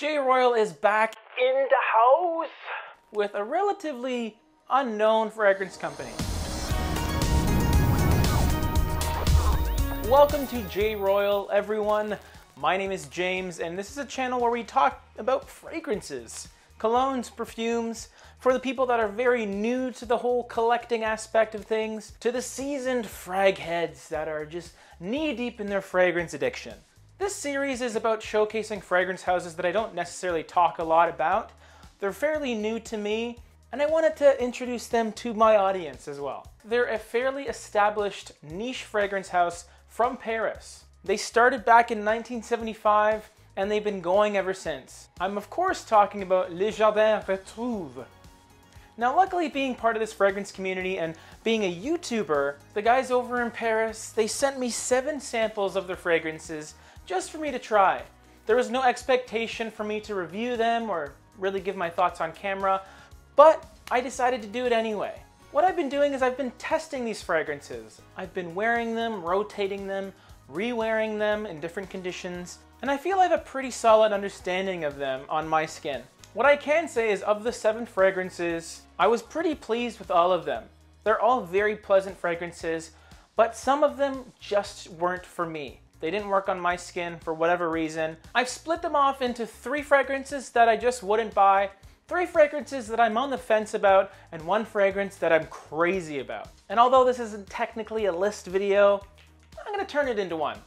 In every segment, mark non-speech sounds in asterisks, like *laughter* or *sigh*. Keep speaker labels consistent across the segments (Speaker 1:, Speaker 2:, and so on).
Speaker 1: J Royal is back in the house with a relatively unknown fragrance company. Welcome to J Royal, everyone. My name is James, and this is a channel where we talk about fragrances, colognes, perfumes, for the people that are very new to the whole collecting aspect of things, to the seasoned frag heads that are just knee deep in their fragrance addiction. This series is about showcasing fragrance houses that I don't necessarily talk a lot about. They're fairly new to me, and I wanted to introduce them to my audience as well. They're a fairly established niche fragrance house from Paris. They started back in 1975 and they've been going ever since. I'm of course talking about Le Jardin Retrouve. Now luckily being part of this fragrance community and being a YouTuber, the guys over in Paris, they sent me seven samples of their fragrances just for me to try. There was no expectation for me to review them or really give my thoughts on camera, but I decided to do it anyway. What I've been doing is I've been testing these fragrances. I've been wearing them, rotating them, re-wearing them in different conditions, and I feel I have a pretty solid understanding of them on my skin. What I can say is of the seven fragrances, I was pretty pleased with all of them. They're all very pleasant fragrances, but some of them just weren't for me. They didn't work on my skin for whatever reason. I've split them off into three fragrances that I just wouldn't buy, three fragrances that I'm on the fence about, and one fragrance that I'm crazy about. And although this isn't technically a list video, I'm gonna turn it into one.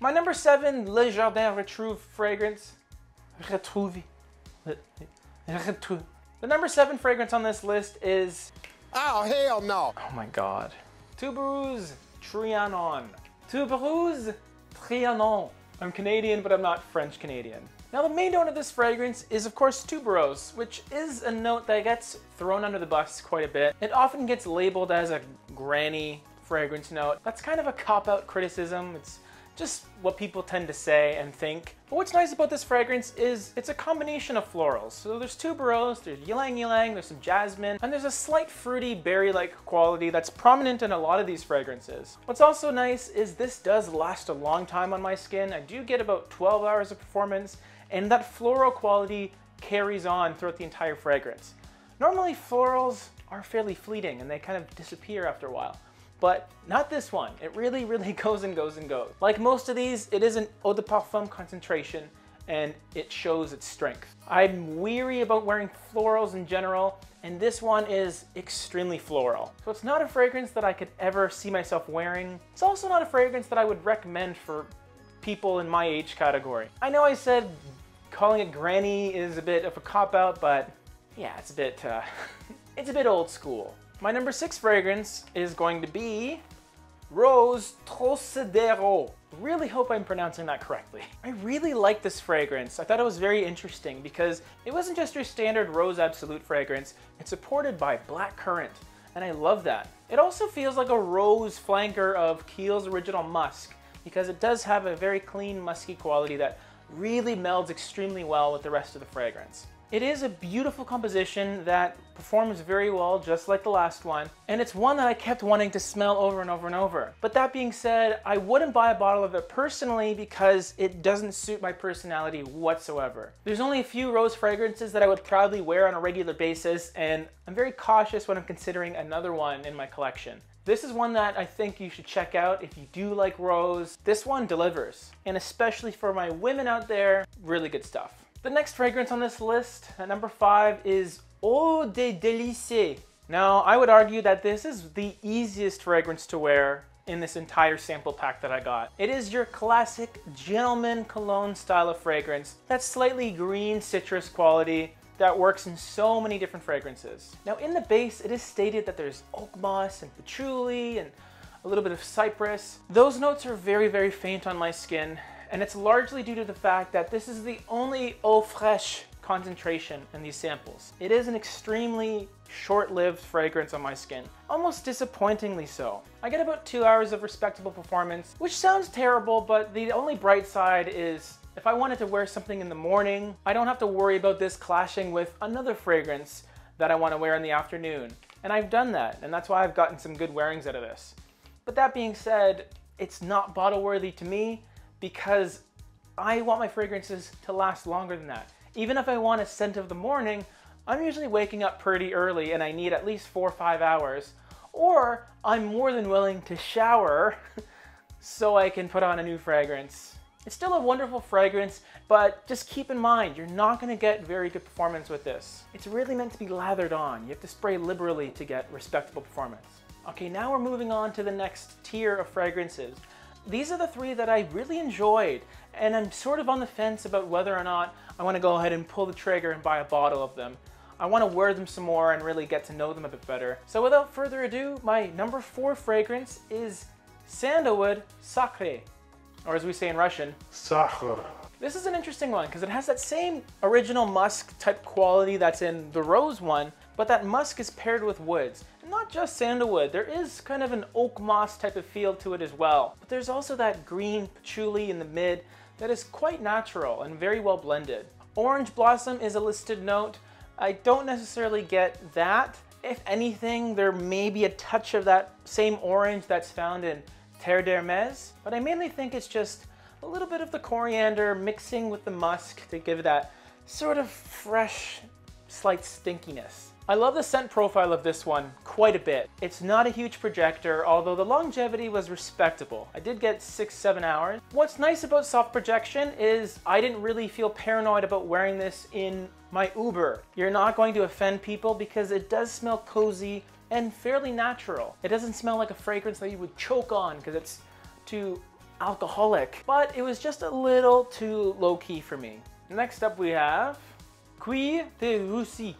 Speaker 1: My number seven, Le Jardin Retrouve fragrance. Retrouve. Retrouve. The number seven fragrance on this list is...
Speaker 2: Oh, hell no.
Speaker 1: Oh my god. Tuberose Trianon. Tuberose Trianon. I'm Canadian, but I'm not French Canadian. Now the main note of this fragrance is of course tuberose, which is a note that gets thrown under the bus quite a bit. It often gets labeled as a granny fragrance note. That's kind of a cop-out criticism. It's just what people tend to say and think. But what's nice about this fragrance is it's a combination of florals. So there's tuberose, there's ylang ylang, there's some jasmine, and there's a slight fruity berry-like quality that's prominent in a lot of these fragrances. What's also nice is this does last a long time on my skin. I do get about 12 hours of performance, and that floral quality carries on throughout the entire fragrance. Normally florals are fairly fleeting and they kind of disappear after a while but not this one. It really, really *laughs* goes and goes and goes. Like most of these, it is an eau de parfum concentration and it shows its strength. I'm weary about wearing florals in general, and this one is extremely floral. So it's not a fragrance that I could ever see myself wearing. It's also not a fragrance that I would recommend for people in my age category. I know I said calling it granny is a bit of a cop-out, but yeah, it's a bit, uh, *laughs* it's a bit old school. My number six fragrance is going to be Rose Trocadero. Really hope I'm pronouncing that correctly. *laughs* I really like this fragrance. I thought it was very interesting because it wasn't just your standard Rose Absolute fragrance, it's supported by black currant, and I love that. It also feels like a rose flanker of Kiehl's Original Musk because it does have a very clean musky quality that really melds extremely well with the rest of the fragrance. It is a beautiful composition that performs very well, just like the last one, and it's one that I kept wanting to smell over and over and over. But that being said, I wouldn't buy a bottle of it personally because it doesn't suit my personality whatsoever. There's only a few rose fragrances that I would proudly wear on a regular basis, and I'm very cautious when I'm considering another one in my collection. This is one that I think you should check out if you do like rose. This one delivers, and especially for my women out there, really good stuff. The next fragrance on this list, at number five, is Eau de Délices. Now, I would argue that this is the easiest fragrance to wear in this entire sample pack that I got. It is your classic gentleman cologne style of fragrance. That slightly green citrus quality that works in so many different fragrances. Now in the base, it is stated that there's oak moss and patchouli and a little bit of cypress. Those notes are very, very faint on my skin and it's largely due to the fact that this is the only eau fraiche concentration in these samples. It is an extremely short-lived fragrance on my skin, almost disappointingly so. I get about two hours of respectable performance, which sounds terrible, but the only bright side is if I wanted to wear something in the morning, I don't have to worry about this clashing with another fragrance that I want to wear in the afternoon. And I've done that, and that's why I've gotten some good wearings out of this. But that being said, it's not bottle worthy to me, because I want my fragrances to last longer than that. Even if I want a scent of the morning, I'm usually waking up pretty early and I need at least four or five hours. Or I'm more than willing to shower *laughs* so I can put on a new fragrance. It's still a wonderful fragrance, but just keep in mind, you're not gonna get very good performance with this. It's really meant to be lathered on. You have to spray liberally to get respectable performance. Okay, now we're moving on to the next tier of fragrances. These are the three that I really enjoyed, and I'm sort of on the fence about whether or not I wanna go ahead and pull the trigger and buy a bottle of them. I wanna wear them some more and really get to know them a bit better. So without further ado, my number four fragrance is Sandalwood Sacre or as we say in Russian,
Speaker 2: Sachr.
Speaker 1: This is an interesting one because it has that same original musk type quality that's in the rose one, but that musk is paired with woods. Not just sandalwood, there is kind of an oak moss type of feel to it as well. But there's also that green patchouli in the mid that is quite natural and very well blended. Orange blossom is a listed note. I don't necessarily get that. If anything, there may be a touch of that same orange that's found in Terre d'Hermes, but I mainly think it's just a little bit of the coriander mixing with the musk to give that sort of fresh, slight stinkiness. I love the scent profile of this one quite a bit. It's not a huge projector, although the longevity was respectable. I did get six, seven hours. What's nice about soft projection is I didn't really feel paranoid about wearing this in my Uber. You're not going to offend people because it does smell cozy and fairly natural. It doesn't smell like a fragrance that you would choke on because it's too alcoholic, but it was just a little too low key for me. Next up we have Cuir de Russie.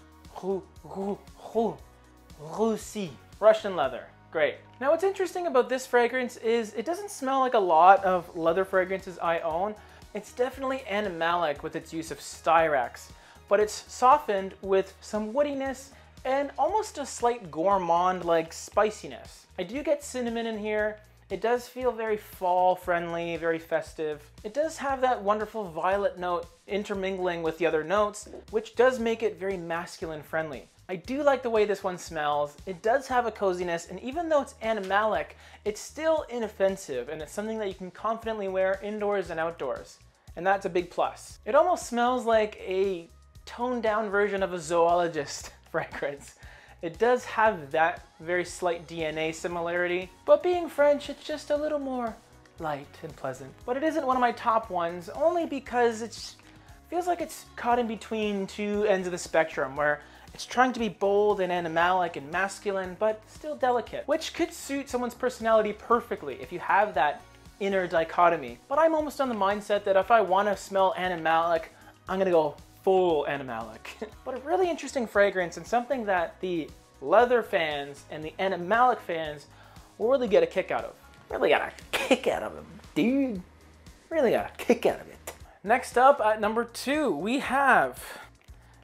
Speaker 1: Russie. Russian leather. Great. Now what's interesting about this fragrance is it doesn't smell like a lot of leather fragrances I own. It's definitely animalic with its use of styrax, but it's softened with some woodiness and almost a slight gourmand-like spiciness. I do get cinnamon in here. It does feel very fall friendly, very festive. It does have that wonderful violet note intermingling with the other notes, which does make it very masculine friendly. I do like the way this one smells. It does have a coziness, and even though it's animalic, it's still inoffensive, and it's something that you can confidently wear indoors and outdoors. And that's a big plus. It almost smells like a toned down version of a zoologist. *laughs* fragrance. It does have that very slight DNA similarity, but being French, it's just a little more light and pleasant. But it isn't one of my top ones, only because it feels like it's caught in between two ends of the spectrum, where it's trying to be bold and animalic and masculine, but still delicate, which could suit someone's personality perfectly if you have that inner dichotomy. But I'm almost on the mindset that if I want to smell animalic, I'm gonna go full animalic. *laughs* but a really interesting fragrance and something that the leather fans and the animalic fans will really get a kick out of. Really got a kick out of them, dude. Really got a kick out of it. Next up at number two, we have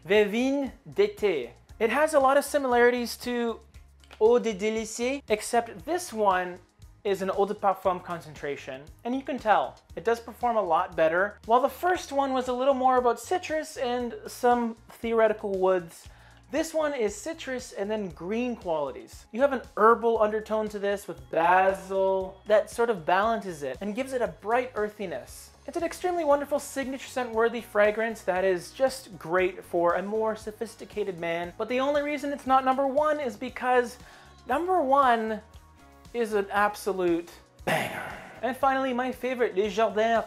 Speaker 1: Verveine d'été. It has a lot of similarities to Eau de Délices, except this one is an eau de parfum concentration, and you can tell, it does perform a lot better. While the first one was a little more about citrus and some theoretical woods, this one is citrus and then green qualities. You have an herbal undertone to this with basil that sort of balances it and gives it a bright earthiness. It's an extremely wonderful signature scent worthy fragrance that is just great for a more sophisticated man. But the only reason it's not number one is because number one is an absolute banger. And finally, my favorite, Les Jardins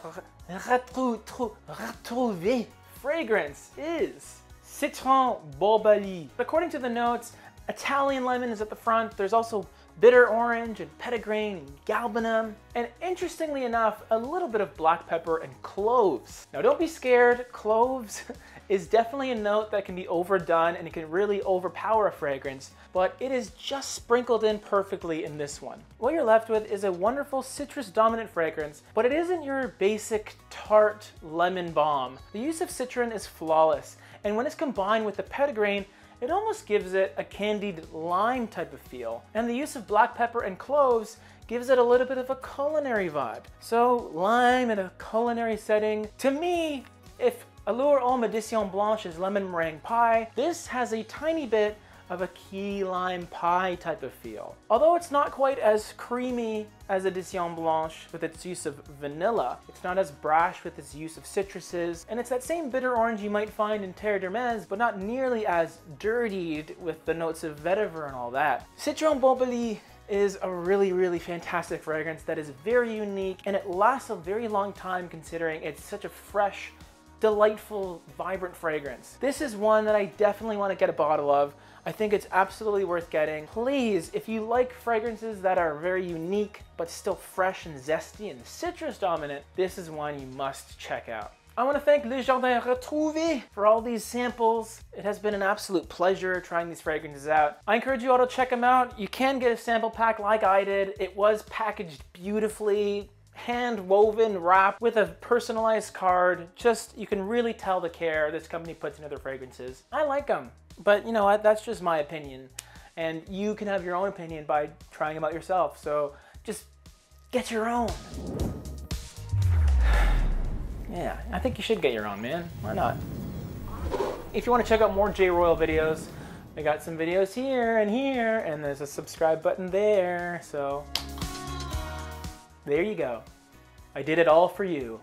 Speaker 1: Retrouvé fragrance is Citron Boboli. According to the notes, Italian lemon is at the front. There's also bitter orange and petitgrain and galbanum. And interestingly enough, a little bit of black pepper and cloves. Now don't be scared, cloves is definitely a note that can be overdone and it can really overpower a fragrance, but it is just sprinkled in perfectly in this one. What you're left with is a wonderful citrus dominant fragrance, but it isn't your basic tart lemon bomb. The use of citron is flawless, and when it's combined with the petitgrain, it almost gives it a candied lime type of feel. And the use of black pepper and cloves gives it a little bit of a culinary vibe. So lime in a culinary setting, to me, if Allure Homme Edition Blanche is lemon meringue pie. This has a tiny bit of a key lime pie type of feel. Although it's not quite as creamy as Edition Blanche with its use of vanilla, it's not as brash with its use of citruses, and it's that same bitter orange you might find in Terre d'Hermès, but not nearly as dirtied with the notes of vetiver and all that. Citron Boboli is a really, really fantastic fragrance that is very unique and it lasts a very long time considering it's such a fresh, delightful, vibrant fragrance. This is one that I definitely want to get a bottle of. I think it's absolutely worth getting. Please, if you like fragrances that are very unique, but still fresh and zesty and citrus dominant, this is one you must check out. I want to thank Le Jardin Retrouvé for all these samples. It has been an absolute pleasure trying these fragrances out. I encourage you all to check them out. You can get a sample pack like I did. It was packaged beautifully, hand woven wrap with a personalized card. Just, you can really tell the care this company puts into their fragrances. I like them, but you know what, that's just my opinion. And you can have your own opinion by trying them out yourself. So just get your own. Yeah, I think you should get your own, man. Why not? If you want to check out more J Royal videos, I got some videos here and here, and there's a subscribe button there, so there you go. I did it all for you.